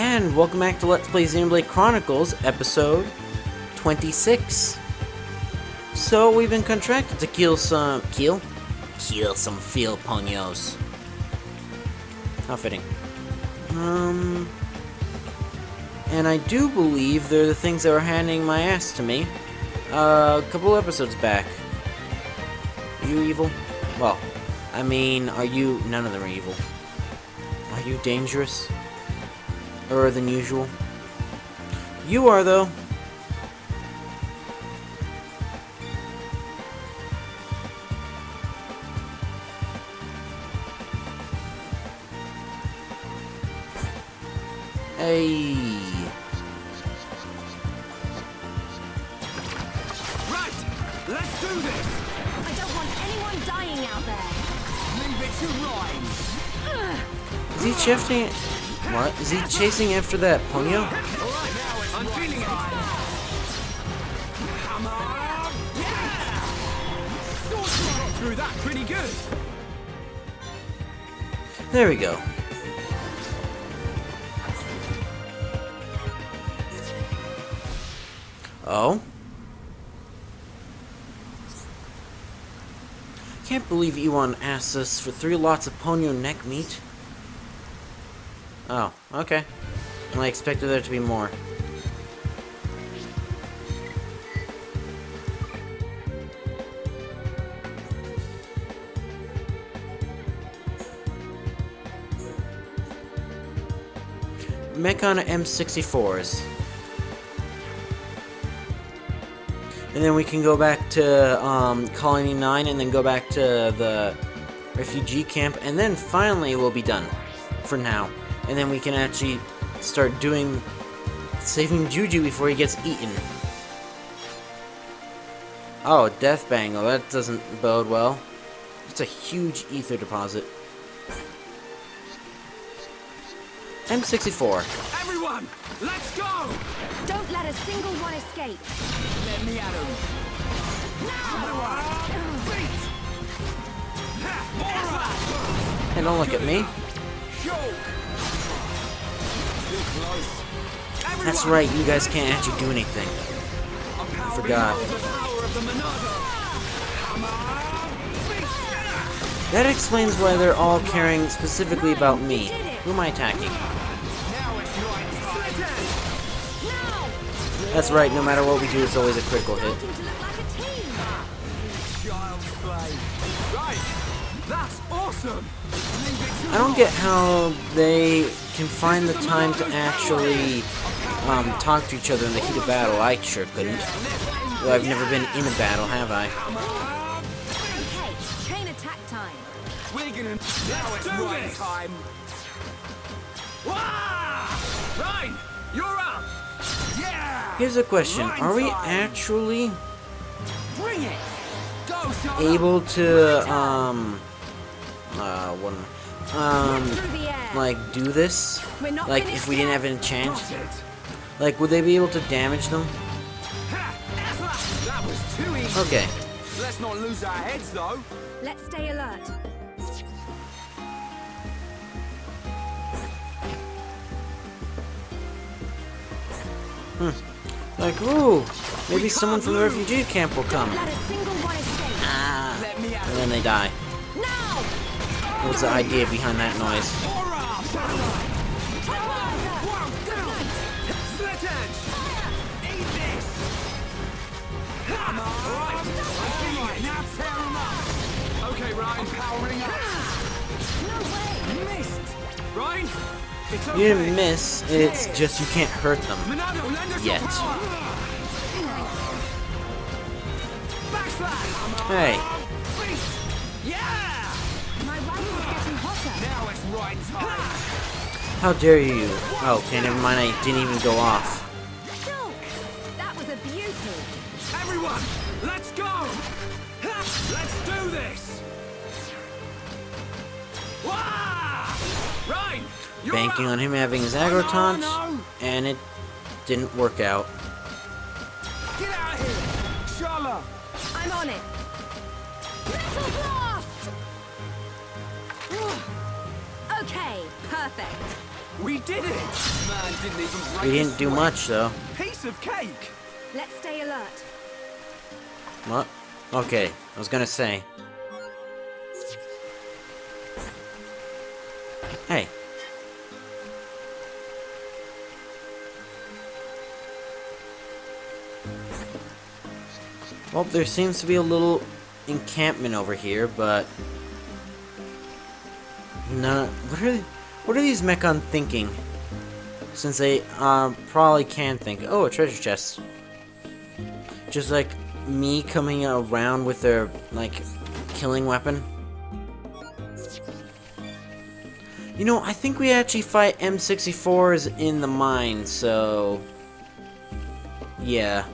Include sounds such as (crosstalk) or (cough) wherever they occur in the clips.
And welcome back to Let's Play Xenoblade Chronicles, episode 26. So, we've been contracted to kill some... Kill? Kill some field ponios. How fitting. Um... And I do believe they're the things that were handing my ass to me uh, a couple episodes back. Are you evil? Well, I mean, are you... None of them are evil. Are you dangerous? Or than usual? You are, though. Hey. Right! Let's do this! I don't want anyone dying out there. Leave it to Reyn! Is he chasing... What? Is he chasing after that ponyo? There we go. Oh? Can't believe Ewan asked us for three lots of ponyo neck meat. Oh, okay. I expected there to be more. Mechon M64s. And then we can go back to um, Colony 9 and then go back to the refugee camp. And then finally we'll be done. For now. And then we can actually start doing... Saving Juju before he gets eaten. Oh, Death Bangle. That doesn't bode well. It's a huge ether deposit. M64. Everyone! Let's go! Don't let a single one escape. Let me at him! Alright! Hey, don't look at me. That's right, you guys can't actually do anything. I forgot. That explains why they're all caring specifically about me. Who am I attacking? That's right, no matter what we do, it's always a critical hit. I don't get how they can find the time to actually um, talk to each other in the heat of battle. I sure couldn't. Though I've never been in a battle, have I? Now it's right time. Ryan, you're up. Yeah. Here's a question. Are we actually able to, um... Uh, what Um, like, do this? Like, if we didn't have an enchant? Got it. Like, would they be able to damage them? That was too easy. Okay. Let's not lose our heads, though. Let's stay alert. Hmm. Like, ooh, maybe someone from the refugee camp will come. Let a single one escape. Ah, Let me at and then they die. Now! What's the idea behind that noise? 'Em up. Okay, Ryan. Powering up. You didn't miss, it's just you can't hurt them. Yet. Hey, Yeah. How dare you? Oh, okay, never mind, I didn't even go off. Banking on him having his aggro taunt, no, no. and it didn't work out. Get out of here. Sharla. I'm on it. Metal blast! okay, perfect. We did it! Man didn't even break We didn't do much, though. Piece of cake! Let's stay alert. What? Okay, I was gonna say. Well, there seems to be a little encampment over here, but... No, what are, what are these Mechon thinking? Since they uh, probably can think. Oh, a treasure chest. Just like me coming around with their, like, killing weapon. You know, I think we actually fight M64s in the mine, so... Yeah.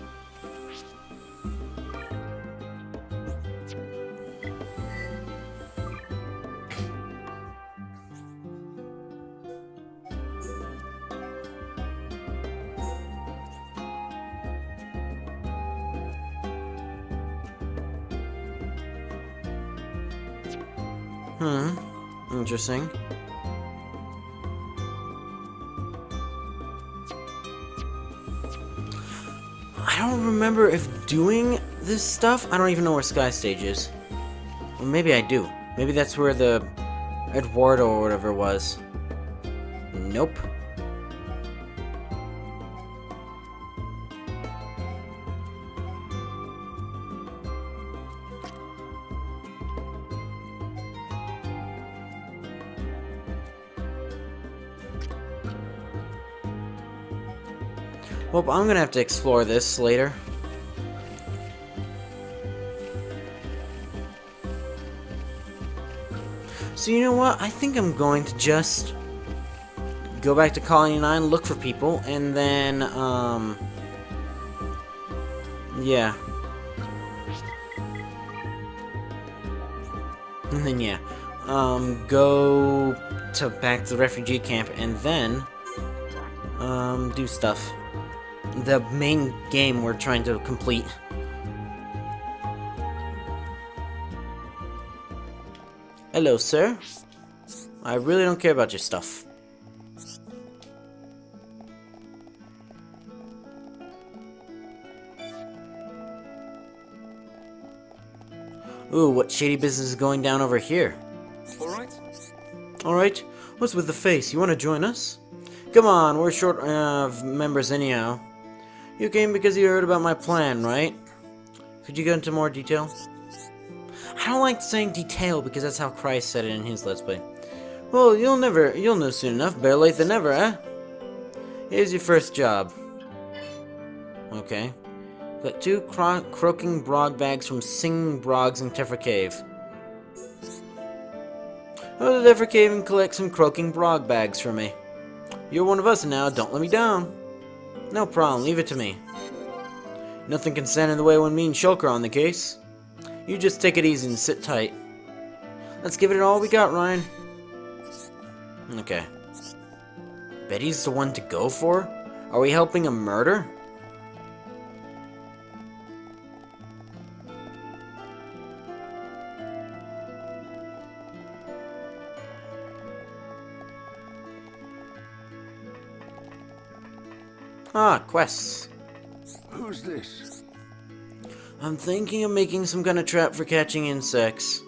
Interesting. I don't remember if doing this stuff. I don't even know where Sky Stage is. Or maybe I do. Maybe that's where the Eduardo or whatever was. Nope. Well, I'm gonna have to explore this later. So you know what? I think I'm going to just go back to Colony 9, look for people, and then, um... Yeah. And then, yeah. Um, go to back to the refugee camp, and then, um, do stuff the main game we're trying to complete. Hello, sir. I really don't care about your stuff. Ooh, what shady business is going down over here? Alright? Alright, what's with the face? You want to join us? Come on, we're short of members anyhow. You came because you heard about my plan, right? Could you go into more detail? I don't like saying detail because that's how Christ said it in his Let's Play. Well, you'll never, you'll know soon enough. Better late than never, eh? Here's your first job. Okay. Got two cro croaking brog bags from Singing Brogs in Tephra Cave. Go to Tephra Cave and collect some croaking brog bags for me. You're one of us now, don't let me down. No problem, leave it to me. Nothing can stand in the way when me and Shulker are on the case. You just take it easy and sit tight. Let's give it all we got, Ryan. Okay. Betty's the one to go for? Are we helping a murder? Ah, quests. Who's this? I'm thinking of making some kind of trap for catching insects.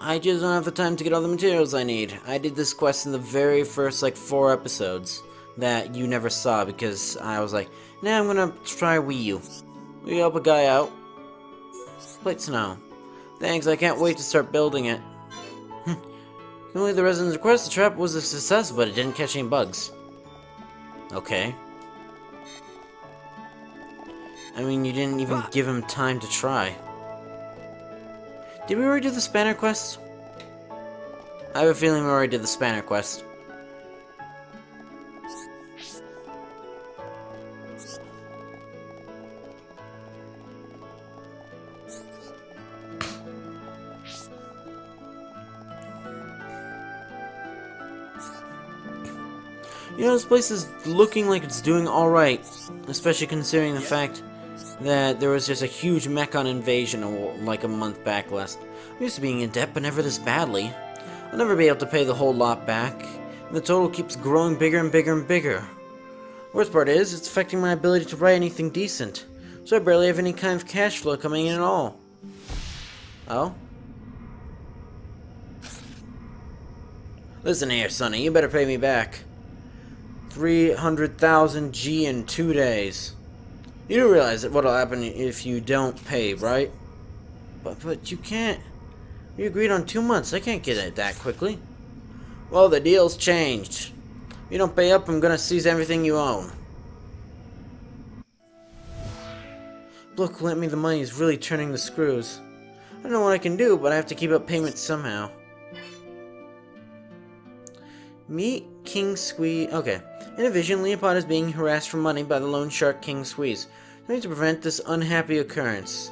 I just don't have the time to get all the materials I need. I did this quest in the very first, like, four episodes that you never saw because I was like, nah, I'm gonna try Wii U. We help a guy out. Plate snow. Thanks, I can't wait to start building it. Only the residents' request the trap was a success, but it didn't catch any bugs. Okay. I mean, you didn't even give him time to try. Did we already do the spanner quest? I have a feeling we already did the spanner quest. You know, this place is looking like it's doing alright, especially considering the fact that there was just a huge Mechon invasion like a month back last. I'm used to being in debt, but never this badly. I'll never be able to pay the whole lot back. and The total keeps growing bigger and bigger and bigger. Worst part is, it's affecting my ability to write anything decent. So I barely have any kind of cash flow coming in at all. Oh? Listen here, Sonny, you better pay me back. 300,000 G in two days. You do realize that what'll happen if you don't pay, right? But, but you can't. We agreed on two months. I can't get it that quickly. Well, the deal's changed. If you don't pay up, I'm gonna seize everything you own. Look, lent me the money is really turning the screws. I don't know what I can do, but I have to keep up payments somehow. Meet King Squeeze. Okay. In a vision, Leopold is being harassed for money by the loan shark King Squeeze. I need to prevent this unhappy occurrence.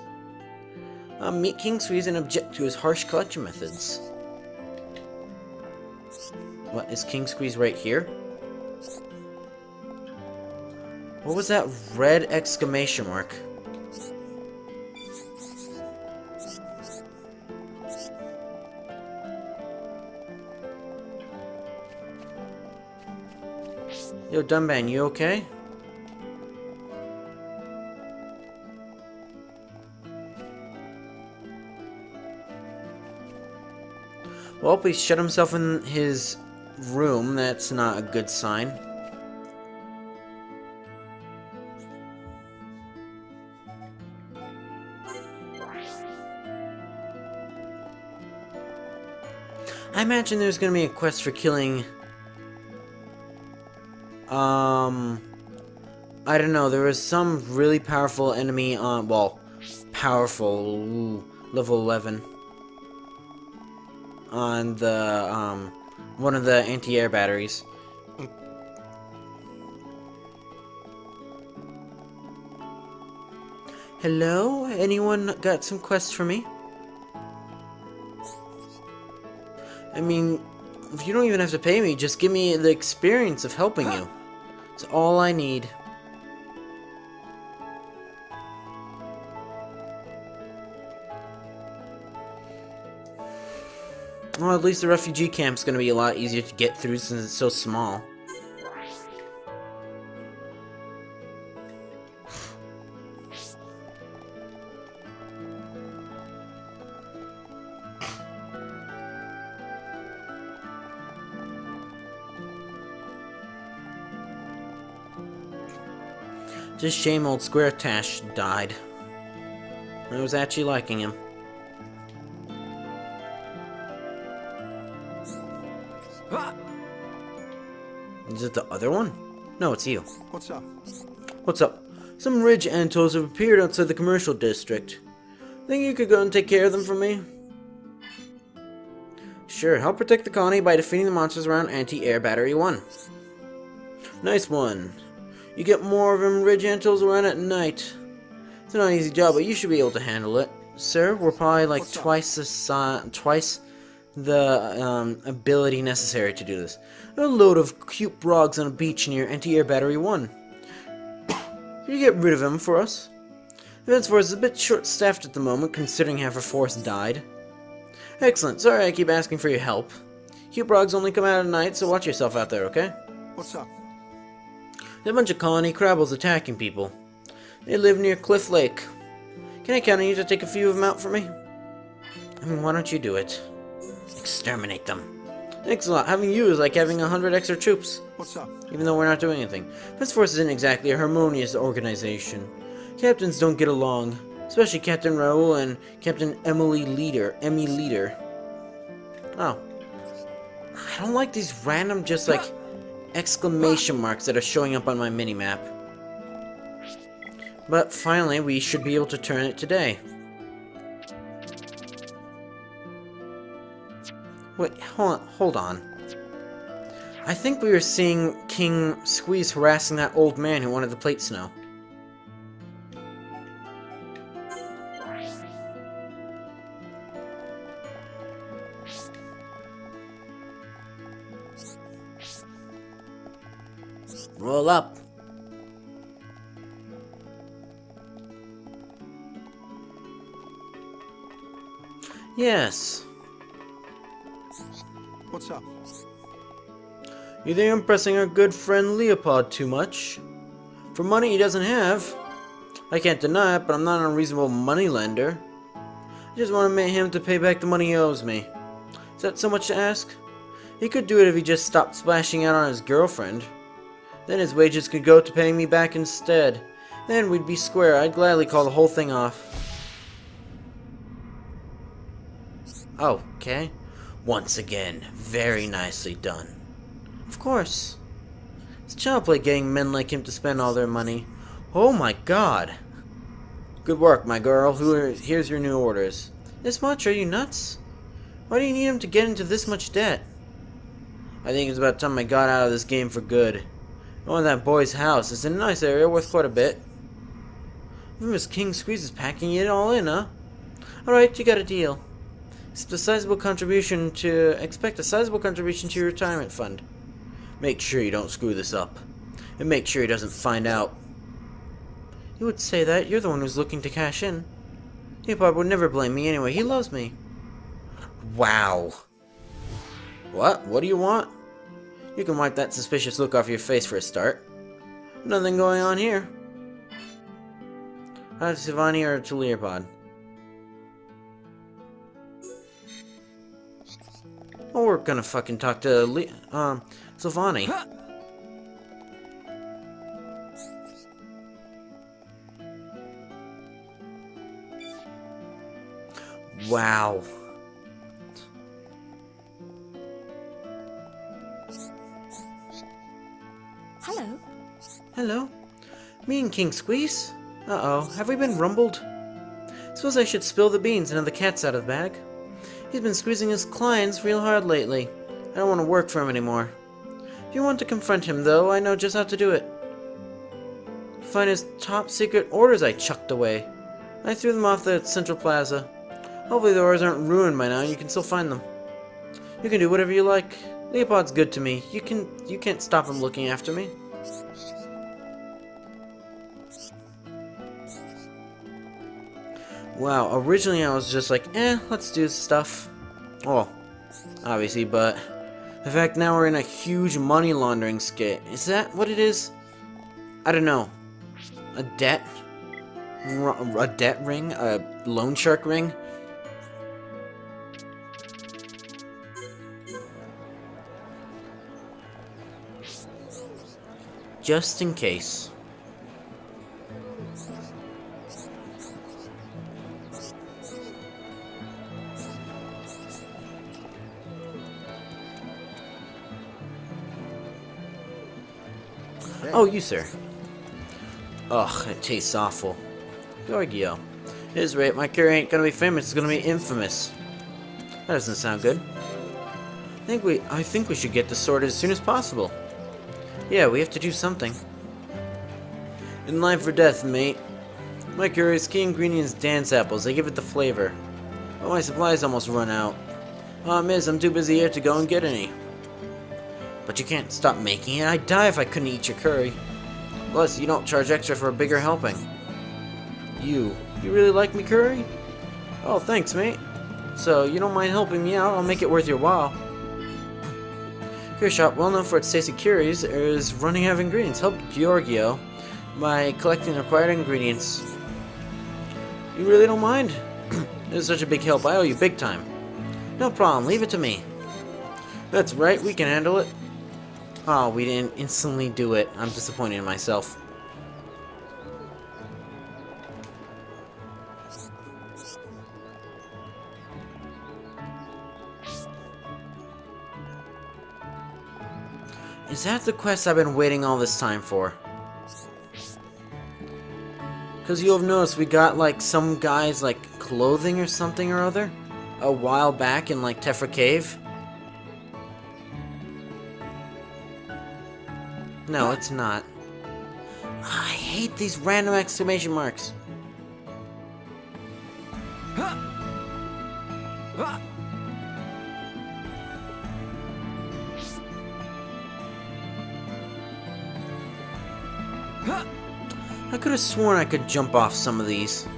Uh, meet King Squeeze and object to his harsh collection methods. What, is King Squeeze right here? What was that red exclamation mark? Yo, Dunban, you okay? Well, he shut himself in his room. That's not a good sign. I imagine there's gonna be a quest for killing... Um... I don't know, there was some really powerful enemy on... Well, powerful... Ooh, level 11 on the um, one of the anti-air batteries. Hello? Anyone got some quests for me? I mean, if you don't even have to pay me, just give me the experience of helping you. It's all I need. Well, at least the refugee camp's gonna be a lot easier to get through since it's so small. Just shame old Square Tash died. I was actually liking him. Is it the other one? No, it's you. What's up? What's up? Some ridge antos have appeared outside the commercial district. Think you could go and take care of them for me? Sure, help protect the colony by defeating the monsters around Anti-Air Battery 1. Nice one. You get more of them ridge antos around at night. It's not an easy job, but you should be able to handle it. Sir, we're probably like What's twice the si twice the um, ability necessary to do this. A load of cute brogs on a beach near Anti-Air Battery 1. Can (coughs) you get rid of them for us? Defense Force is a bit short-staffed at the moment, considering half her force died. Excellent. Sorry I keep asking for your help. Cute brogs only come out at night, so watch yourself out there, okay? What's up? There's a bunch of colony krabbles attacking people. They live near Cliff Lake. Can I count on you to take a few of them out for me? I mean, why don't you do it? Exterminate them. Thanks a lot. Having you is like having a hundred extra troops, What's up? even though we're not doing anything. Defense Force isn't exactly a harmonious organization. Captains don't get along, especially Captain Raoul and Captain Emily Leader. Emmy Leader. Oh. I don't like these random, just like, exclamation marks that are showing up on my minimap. But finally, we should be able to turn it today. Wait, hold on, hold on. I think we were seeing King Squeeze harassing that old man who wanted the plate snow. Roll up. Yes. What's up? You think I'm pressing our good friend Leopold too much? For money he doesn't have. I can't deny it, but I'm not an unreasonable moneylender. I just want to make him to pay back the money he owes me. Is that so much to ask? He could do it if he just stopped splashing out on his girlfriend. Then his wages could go to paying me back instead. Then we'd be square. I'd gladly call the whole thing off. Oh, okay. Once again, very nicely done. Of course. It's child play getting men like him to spend all their money. Oh my god. Good work, my girl. Here's your new orders. This much? Are you nuts? Why do you need him to get into this much debt? I think it's about time I got out of this game for good. Want that boy's house. It's a nice area, worth quite a bit. Miss King squeezes packing it all in, huh? Alright, you got a deal. It's a sizable contribution to expect a sizable contribution to your retirement fund. Make sure you don't screw this up. And make sure he doesn't find out. You would say that. You're the one who's looking to cash in. Hey, Bob would never blame me anyway. He loves me. Wow. What? What do you want? You can wipe that suspicious look off your face for a start. Nothing going on here. Hi, Sivani or to Leopard? Oh, we're gonna fucking talk to Le um, Sylvani. Wow. Hello? Me and King Squeeze? Uh-oh, have we been rumbled? Suppose I should spill the beans and have the cat's out of the bag. He's been squeezing his clients real hard lately. I don't want to work for him anymore. If you want to confront him, though, I know just how to do it. Find his top secret orders I chucked away. I threw them off the Central Plaza. Hopefully the orders aren't ruined by now and you can still find them. You can do whatever you like. Leopold's good to me. You can you can't stop him looking after me. Wow, originally I was just like, eh, let's do stuff. Oh, obviously, but In fact now we're in a huge money laundering skit. Is that what it is? I don't know. A debt? A debt ring? A loan shark ring? Just in case. Oh, you, sir. Ugh, it tastes awful. Giorgio. His right, my curry ain't gonna be famous, it's gonna be infamous. That doesn't sound good. I think we I think we should get this sorted as soon as possible. Yeah, we have to do something. In life or death, mate. My cure is key ingredients dance apples, they give it the flavor. But my supplies almost run out. Oh, miss, I'm too busy here to go and get any. But you can't stop making it. I'd die if I couldn't eat your curry. Plus, you don't charge extra for a bigger helping. You, you really like me curry? Oh, thanks, mate. So, you don't mind helping me out? I'll make it worth your while. Cure Shop, well known for its tasty curries, is running out of ingredients. Help Giorgio by collecting the required ingredients. You really don't mind? (clears throat) this is such a big help. I owe you big time. No problem. Leave it to me. That's right. We can handle it. Oh, we didn't instantly do it. I'm disappointed in myself. Is that the quest I've been waiting all this time for? Because you'll have noticed we got like some guy's like clothing or something or other a while back in like Tephra Cave. No, it's not. I hate these random exclamation marks. I could have sworn I could jump off some of these.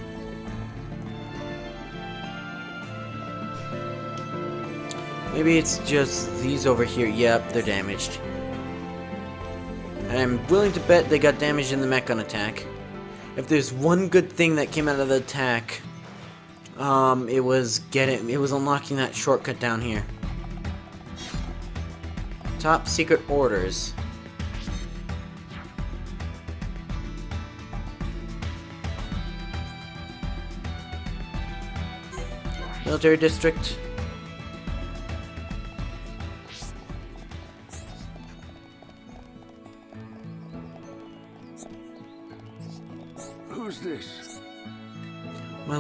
Maybe it's just these over here. Yep, they're damaged. And I'm willing to bet they got damaged in the Mechon attack. If there's one good thing that came out of the attack, um, it was getting, it was unlocking that shortcut down here. Top secret orders. Military district.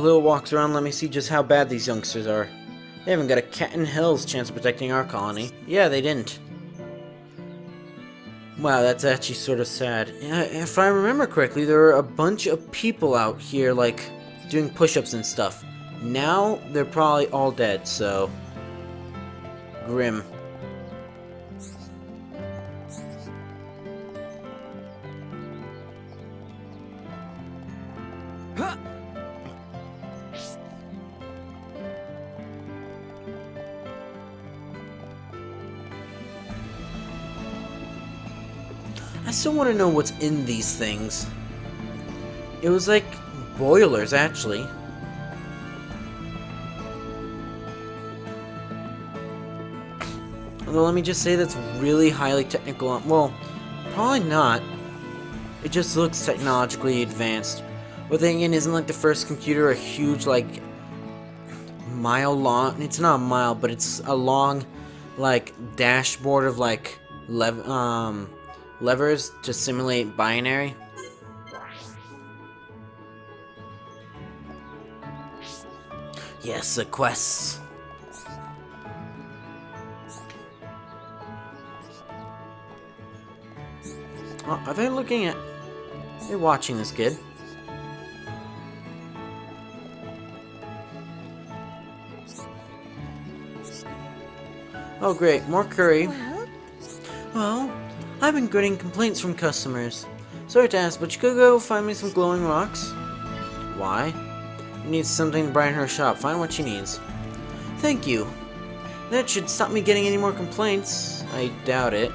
Little walks around let me see just how bad these youngsters are. They haven't got a cat in hell's chance of protecting our colony. Yeah, they didn't. Wow, that's actually sort of sad. If I remember correctly, there were a bunch of people out here, like, doing push-ups and stuff. Now, they're probably all dead, so... Grim. I still want to know what's in these things. It was like boilers, actually. Although, let me just say that's really highly technical. Well, probably not. It just looks technologically advanced. But then again, isn't like the first computer a huge, like, mile long? It's not a mile, but it's a long, like, dashboard of, like, lev um, levers to simulate binary. Yes, the quests. Oh, are they looking at... They're watching this kid. Oh great, more curry. I've been getting complaints from customers. Sorry to ask, but you could go find me some glowing rocks? Why? She needs something to brighten her shop. Find what she needs. Thank you. That should stop me getting any more complaints. I doubt it.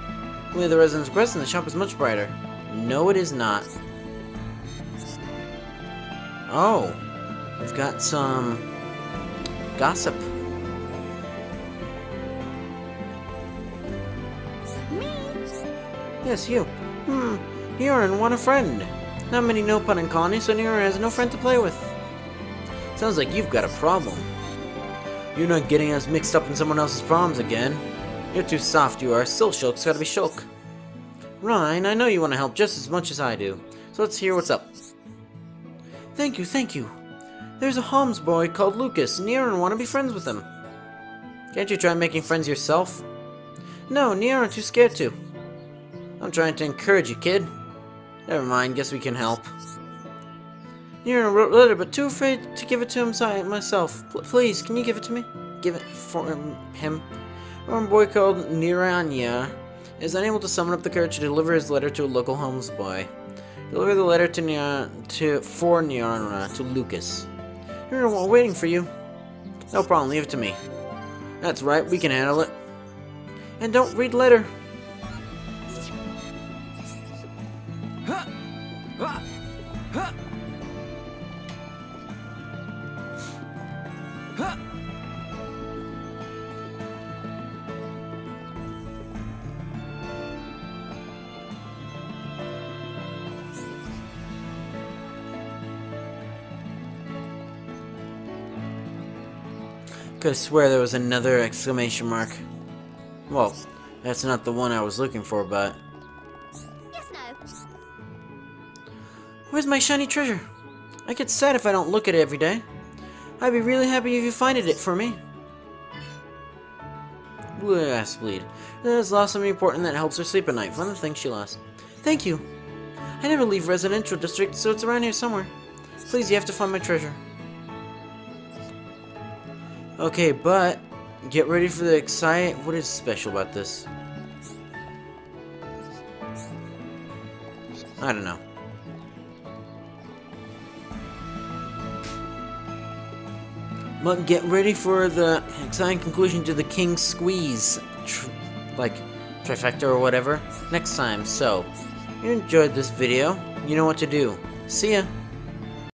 With the residents present, the shop is much brighter. No, it is not. Oh, we've got some gossip. Yes, you. Hmm, Niran, want a friend. Not many Nopon in colony, so Niran has no friend to play with. Sounds like you've got a problem. You're not getting us mixed up in someone else's problems again. You're too soft, you are. Still Shulk's gotta be Shulk. Ryan, I know you want to help just as much as I do, so let's hear what's up. Thank you, thank you. There's a Homs boy called Lucas, and Niran want to be friends with him. Can't you try making friends yourself? No, Niran too scared to. I'm trying to encourage you, kid. Never mind, guess we can help. Nero wrote a letter, but too afraid to give it to him si- myself. P please, can you give it to me? Give it for him. A boy called Niranya is unable to summon up the courage to deliver his letter to a local Homs boy. Deliver the letter to Nir to for Nirana to Lucas. Nirana, we're waiting for you. No problem, leave it to me. That's right, we can handle it. And don't read letter. Could swear there was another exclamation mark. Well, that's not the one I was looking for, but... Yes, no. Where's my shiny treasure? I get sad if I don't look at it every day. I'd be really happy if you finded it for me. Blue ass bleed. Has lost something important that helps her sleep at night. Find the thing she lost. Thank you. I never leave residential district, so it's around here somewhere. Please, you have to find my treasure. Okay, but get ready for the exciting. What is special about this? I don't know. But get ready for the exciting conclusion to the King Squeeze, tr like trifecta or whatever, next time. So, you enjoyed this video, you know what to do. See ya!